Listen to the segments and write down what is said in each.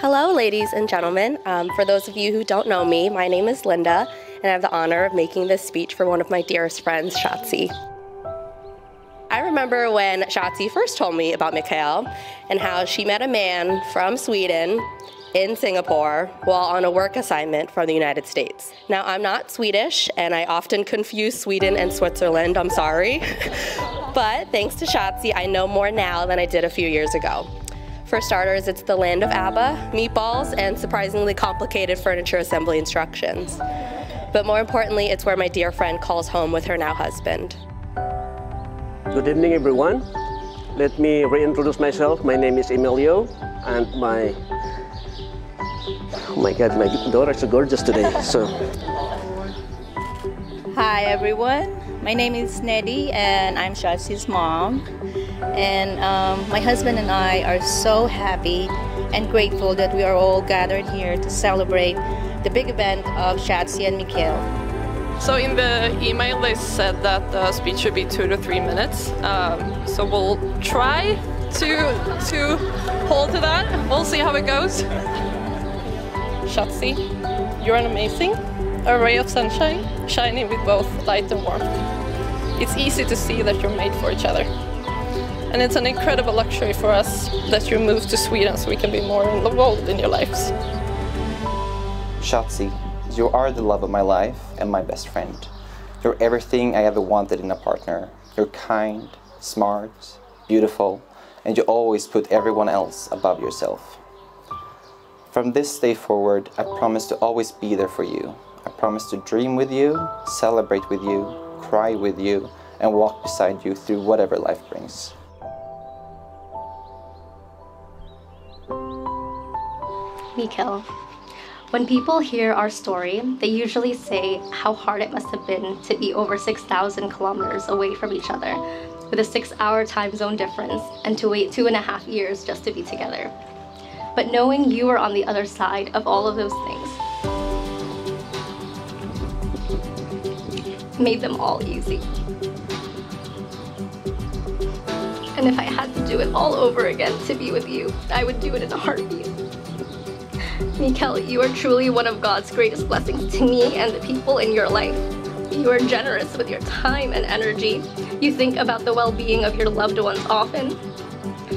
Hello, ladies and gentlemen. Um, for those of you who don't know me, my name is Linda, and I have the honor of making this speech for one of my dearest friends, Shotzi. I remember when Shotzi first told me about Mikael and how she met a man from Sweden in Singapore while on a work assignment from the United States. Now, I'm not Swedish, and I often confuse Sweden and Switzerland, I'm sorry. but thanks to Shotzi, I know more now than I did a few years ago. For starters, it's the land of ABBA, meatballs, and surprisingly complicated furniture assembly instructions. But more importantly, it's where my dear friend calls home with her now husband. Good evening, everyone. Let me reintroduce myself. My name is Emilio, and my oh my God, my daughter is so gorgeous today. So, hi everyone. My name is Neddy, and I'm Shotzi's mom. And um, my husband and I are so happy and grateful that we are all gathered here to celebrate the big event of Shotzi and Mikael. So in the email they said that the speech should be two to three minutes. Um, so we'll try to to hold to that. We'll see how it goes. Shotzi, you're an amazing, a ray of sunshine, shining with both light and warmth. It's easy to see that you're made for each other. And it's an incredible luxury for us that you moved to Sweden so we can be more involved in your lives. Shotzi, you are the love of my life and my best friend. You're everything I ever wanted in a partner. You're kind, smart, beautiful, and you always put everyone else above yourself. From this day forward, I promise to always be there for you. I promise to dream with you, celebrate with you, cry with you, and walk beside you through whatever life brings. Mikael, when people hear our story, they usually say how hard it must have been to be over 6,000 kilometers away from each other, with a six hour time zone difference, and to wait two and a half years just to be together. But knowing you were on the other side of all of those things made them all easy. And if I had to do it all over again to be with you, I would do it in a heartbeat. Mikael, you are truly one of God's greatest blessings to me and the people in your life. You are generous with your time and energy. You think about the well-being of your loved ones often.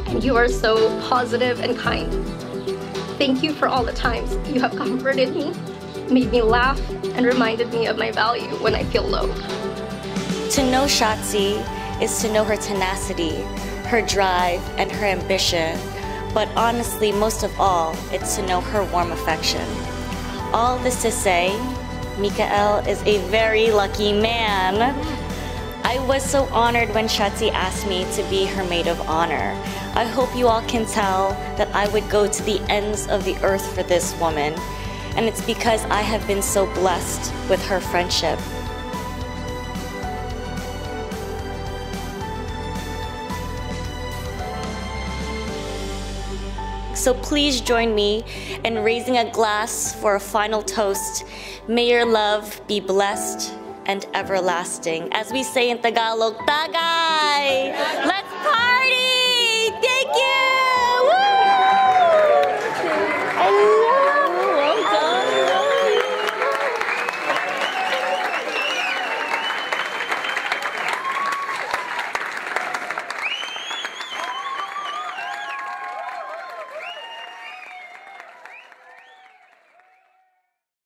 And you are so positive and kind. Thank you for all the times you have comforted me, made me laugh, and reminded me of my value when I feel low. To know Shotzi is to know her tenacity, her drive, and her ambition but honestly, most of all, it's to know her warm affection. All this to say, Mikael is a very lucky man. I was so honored when Shotzi asked me to be her maid of honor. I hope you all can tell that I would go to the ends of the earth for this woman, and it's because I have been so blessed with her friendship. So please join me in raising a glass for a final toast. May your love be blessed and everlasting. As we say in Tagalog, Tagay! Let's party!